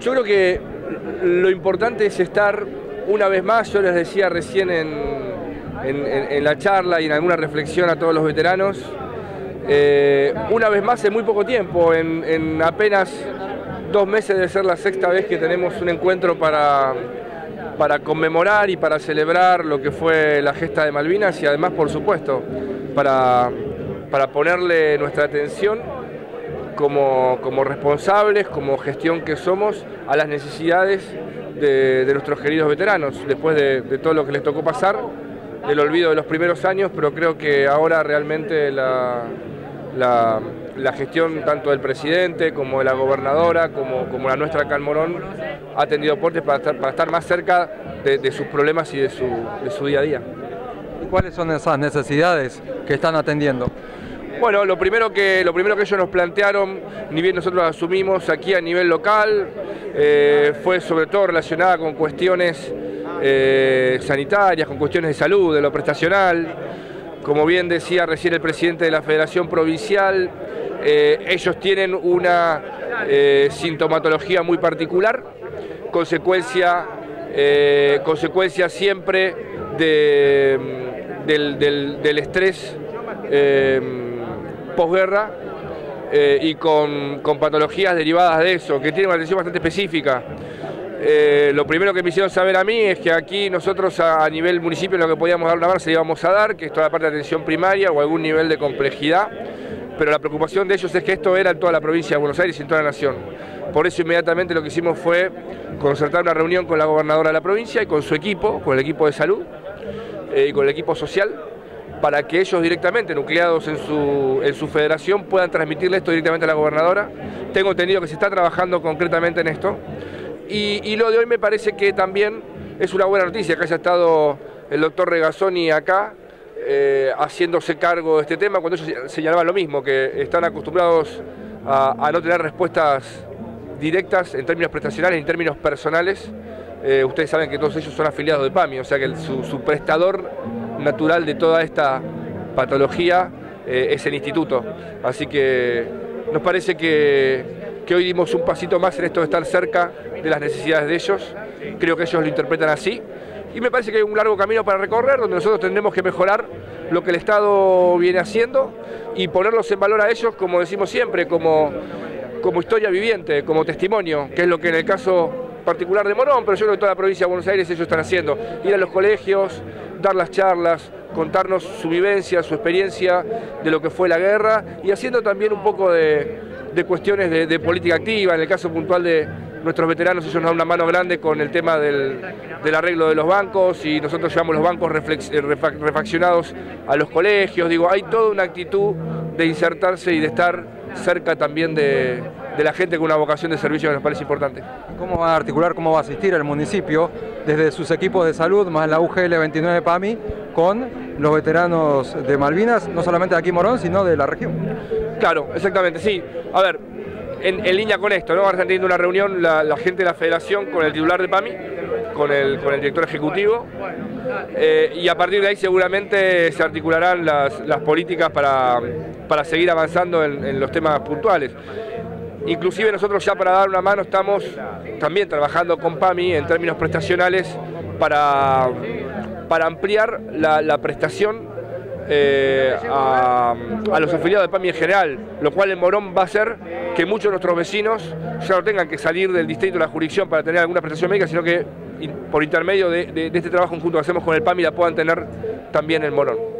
Yo creo que lo importante es estar una vez más, yo les decía recién en, la charla y en alguna reflexión a todos los veteranos, eh, una vez más en muy poco tiempo, en, apenas dos meses de ser la sexta vez que tenemos un encuentro para, para conmemorar y para celebrar lo que fue la gesta de Malvinas y además, por supuesto, para, para ponerle nuestra atención como, como responsables, como gestión que somos, a las necesidades de, nuestros queridos veteranos, después de, todo lo que les tocó pasar, del olvido de los primeros años, pero creo que ahora realmente la, la, gestión tanto del presidente como de la gobernadora, como, como la nuestra acá Morón, ha tenido aportes para estar, para estar más cerca de, sus problemas y de su, de su día a día. ¿Cuáles son esas necesidades que están atendiendo? Bueno, lo primero, que, lo primero que ellos nos plantearon, ni bien nosotros asumimos aquí a nivel local, eh, fue sobre todo relacionada con cuestiones eh, sanitarias, con cuestiones de salud, de lo prestacional. Como bien decía recién el presidente de la Federación Provincial, eh, ellos tienen una sintomatología muy particular, consecuencia, consecuencia siempre del, estrés posguerra eh, y con, patologías derivadas de eso, que tienen una atención bastante específica. Eh, lo primero que me hicieron saber a mí es que aquí nosotros a, nivel municipio lo que podíamos dar una se íbamos a dar, que es toda la parte de atención primaria o algún nivel de complejidad, pero la preocupación de ellos es que esto era en toda la provincia de Buenos Aires y en toda la nación. Por eso inmediatamente lo que hicimos fue concertar una reunión con la gobernadora de la provincia y con su equipo, con el equipo de salud eh, y con el equipo social, para que ellos directamente, nucleados en su, en su federación, puedan transmitirle esto directamente a la gobernadora. Tengo entendido que se está trabajando concretamente en esto. Y, lo de hoy me parece que también es una buena noticia que haya estado el doctor Regazzoni acá, eh, haciéndose cargo de este tema, cuando ellos señalaban lo mismo, que están acostumbrados a, no tener respuestas directas en términos prestacionales, en términos personales. Eh, ustedes saben que todos ellos son afiliados de PAMI, o sea que su, su prestador natural de toda esta patología eh, es el instituto. Así que nos parece que, hoy dimos un pasito más en esto de estar cerca de las necesidades de ellos. Creo que ellos lo interpretan así. Y me parece que hay un largo camino para recorrer donde nosotros tendremos que mejorar lo que el Estado viene haciendo y ponerlos en valor a ellos, como decimos siempre, como, como historia viviente, como testimonio, que es lo que en el caso particular de Morón, pero yo creo que toda la provincia de Buenos Aires ellos están haciendo. Ir a los colegios, dar las charlas, contarnos su vivencia, su experiencia de lo que fue la guerra y haciendo también un poco de, cuestiones de, política activa. En el caso puntual de nuestros veteranos, ellos nos dan una mano grande con el tema del, arreglo de los bancos y nosotros llevamos los bancos eh, refaccionados a los colegios. Digo, hay toda una actitud de insertarse y de estar cerca también de, de la gente con una vocación de servicio que nos parece importante. ¿Cómo va a articular, cómo va a asistir el municipio desde sus equipos de salud, más la UGL 29 PAMI, con los veteranos de Malvinas, no solamente de aquí Morón, sino de la región? Claro, exactamente, sí. A ver, en, línea con esto, ¿no? Ahora están teniendo una reunión la, gente de la federación con el titular de PAMI, con el, con el director ejecutivo, eh, y a partir de ahí seguramente se articularán las, políticas para, seguir avanzando en los temas puntuales. Inclusive nosotros ya para dar una mano estamos también trabajando con PAMI en términos prestacionales para, para ampliar la, prestación eh, a, los afiliados de PAMI en general, lo cual en Morón va a hacer que muchos de nuestros vecinos ya no tengan que salir del distrito de la jurisdicción para tener alguna prestación médica, sino que por intermedio de, de este trabajo conjunto que hacemos con el PAMI la puedan tener también en Morón.